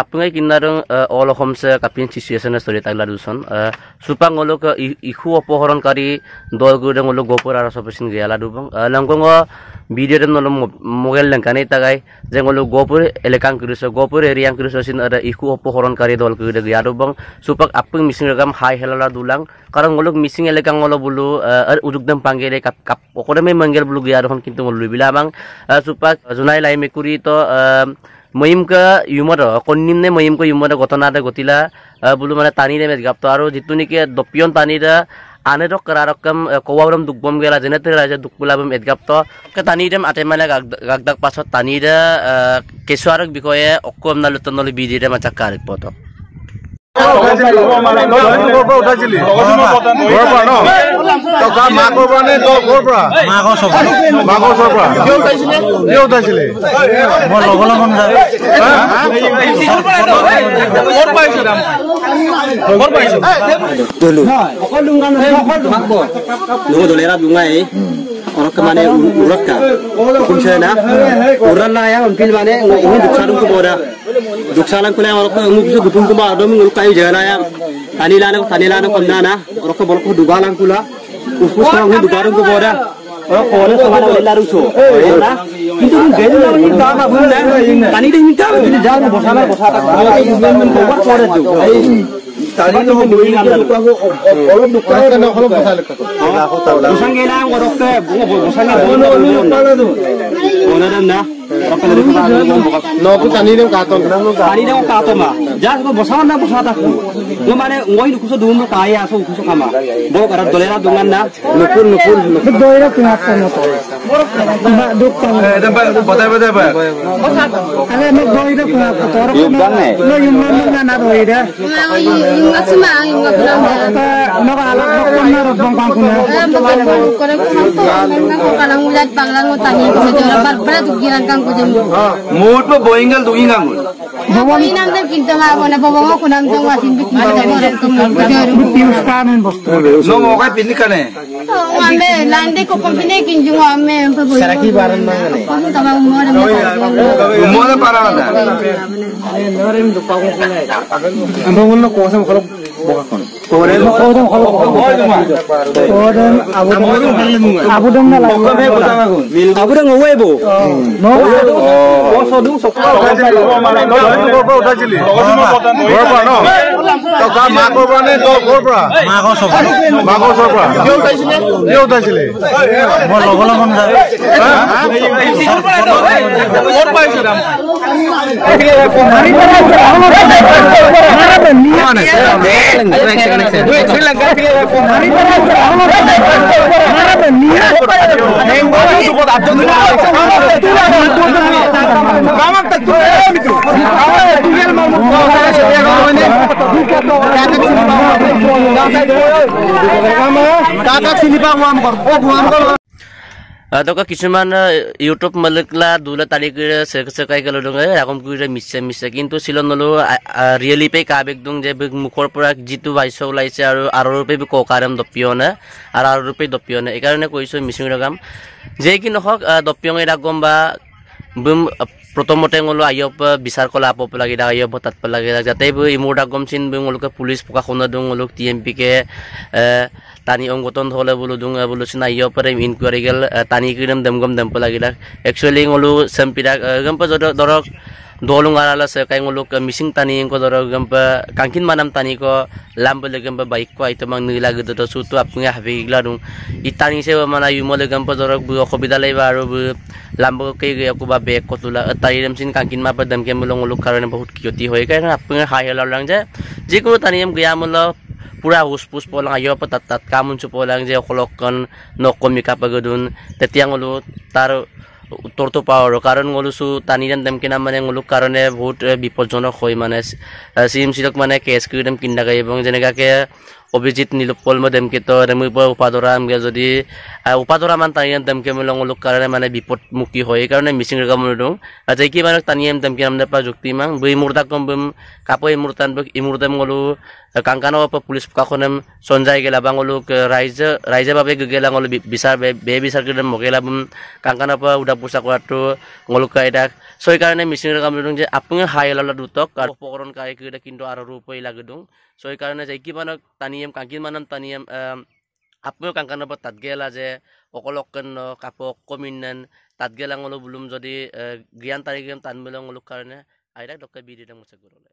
apung ay kinarang all home sa kapin situation na story tagla duson supang ngolo ka ihu opohoron kari dol gudang ngolo gopur ara sopesin gaya dubang langkong video dem nolo mogel lang kanay tagay je ngolo gopur elekang kriso gopur area ang kriso sin ada ihu opohoron kari dol gudang gaya dubang supak apung mising rakam hai helala dulang karang ngolo mising elekang ngolo bulu uduk dem panggil kap kap okore may manggil bulu gaya dohon kintu ngolo bilamang Jonai লাই মেকুৰী তো মহিমকা ইউমত কন্যিম নে মহিমকা ইউমত ঘটনা এটা ঘটিলা বোলো মানে টানিৰে মেজগাপ্ত আৰু যিটো নেকি দপিয়ন টানিৰা আনে ৰক ৰকম কৱাবৰম দুখবম গেলা যেনে তেনে ৰাইজে দুখ বোলাবম এদগাপ্ত টানি দেম আটে মানে গাক দাক পাছত টানিৰা কেঁচুৱাৰক বিষয়ে অকম নালো তনলি বিজিৰে মাছাক কাৰিক পত। উঠাইছিলি ঘৰৰ পৰা ন তই তাৰ মাকৰ পৰা নে তই ঘৰৰ পৰা মাকৰ ওচৰৰ পৰা কিয় উঠাইছিলি কিয় উঠাইছিলি মই লগৰ লগত orang kemana urat kan kunci na urat lah ya mungkin mana ini duksa dong ke boda duksa lang kulai orang ke mungkin gupung ke boda dong nguruk kayu jalan ya tani lana tani lana kemana na orang ke bolak ke duga lang kula uskus orang ke duga dong ke boda orang kau ni sama orang lalu so na কিন্তু গেলে না কিন্তু দাম আপনি না পানি দিয়ে নিতে হবে যদি যাও বসানা বসাটা কবার করে দেব অলপ দোকান অলপ বসাই লেখা বসাং গেলা ওরকে বসাং না não tani dem katon. não dem katon ma. নকু টানি দেও কাটন টানি দেও কাটন মা যা কো বসাও না বসা তাকু নো মানে ওই নুকুসো দুম কাই আসো উকুসো কামা বড় করা দলেরা তো দোকান তো নো ইউম না না দইরা. মুঠ পে বইঙ্গল দুই Ganguly Oh, na babawa ko nang dawa sinbit na babawa ko nang dawa. Bitius ka nun bosto. No mo kay pinik ka ne. Oh, ame lande ko kumpine kinjung ame pa boy. Saraki baran na ne. Kamu tama mo na. Mo na para na. Ne, norim do pa ko na. Ang bangon na ko sa ko buka ko. তই তাৰ মাকৰ পৰা নে তই ঘৰৰ পৰা? মাকৰ ওচৰৰ পৰা। মাকৰ ওচৰৰ পৰা? কিয় উঠাইছিলি কিয় উঠাইছিলি মই লগৰ লগত তোক কিছুমান ইউটিউব মালিকলা দুলা তাৰিখ চেকাই গেলো দং ৰাকম কৰি মিছে মিছে। কিন্তু চিলন নলো ৰিয়েলি পে কাবেক দং যে মুখৰ পৰা যিটো বাইছ ওলাইছে আৰু আৰু ৰূপে ককাৰম দপিয়নে আৰু আৰু ৰূপে দপিয়নে এইকাৰণে কৈছোঁ মিচিং ৰগাম। যে কি নহওক দপিয়ং ৰাগম বা প্ৰথমতে ngolo ayop বিচাৰ কলা আপপ লাগি দা ayop তাত লাগে যাতে ইমুৰ ডাগম চিন বু ngolo পুলিচ প্ৰশাসন দং ngolo টিএমপি কে টানি অংগতন হলে বলো দুং বলো চিন পাৰে ইনকুৱাৰি গেল টানি কিৰম দেমগম দেমপ লাগিলা একচুৱেলি ngolo চেম্পিৰা গম পা ধৰক dolung arala sa kay ngulok missing tani ko doro gampa kangkin manam tani ko lambele gampa baik ko ito mang nila gado to sutu apnga habi gladung itani se mana yumole gampa doro bu khobida leba aru bu lambo kay gaya ko ba bek ko tula tari ram sin kangkin ma padam ke mulong ulok karone bahut kyoti hoy kay apnga hai hala lang je jikono tani am gaya mulo pura huspus po lang ayo pa tat kamun su po lang je kolokon no komika pagadun tetiang ulo taro উত্তৰটো পাওঁ আৰু। কাৰণ গ'লোছোঁ টানি দাম দাম কিনা মানে গ'লো কাৰণে বহুত বিপদজনক হয় মানে চি এম চিলক মানে কেছ কৰি দাম কিনা গাই এবং যেনেকাকৈ অভিজিৎ নীলোৎপল দেমকেতো মই উপাধৰা আমকে যদি উপাধৰা মান টানিয়াম দেমকে মই লঙলোক কাৰণে মানে বিপদমুখী হয় সেইকাৰণে মিচিং ৰেগা মই দিওঁ। যে কি মানে টানিয়াম দেমকে নাম নাপা যুক্তি মাং বৈ ইমূৰ্তা কম বম কাপো বক ইমূৰ্তাম গলো কাংকানো পুলিচ প্ৰশাসনে সঞ্জাই গেলা বাঙলোক ৰাইজে ৰাইজে বাবে গেলা গলো বিচাৰ বে বিচাৰ কৰি মগেলা বম কাংকানৰ পৰা উদা পোচা কৰাটো গলোক এটাক so সেইকাৰণে মিচিং ৰেগা মই দিওঁ যে আপুনি হাই লালা দুটক আৰু উপকৰণ কাই কিন্তু আৰু ৰূপই লাগে দিওঁ। so সেইকাৰণে যে কি মানক টানিয়াম কাংকিন মানন টানিয়াম আপুনিও কাংকানৰ পৰা তাত গেলা যে অকল অকন্ন কাপো কমিনান তাত গেলা গলো বুলুম যদি জ্ঞান তাৰিখ টান মিলং কাৰণে আইতাক ডক্টৰ বি দিলে মুছে গ'লে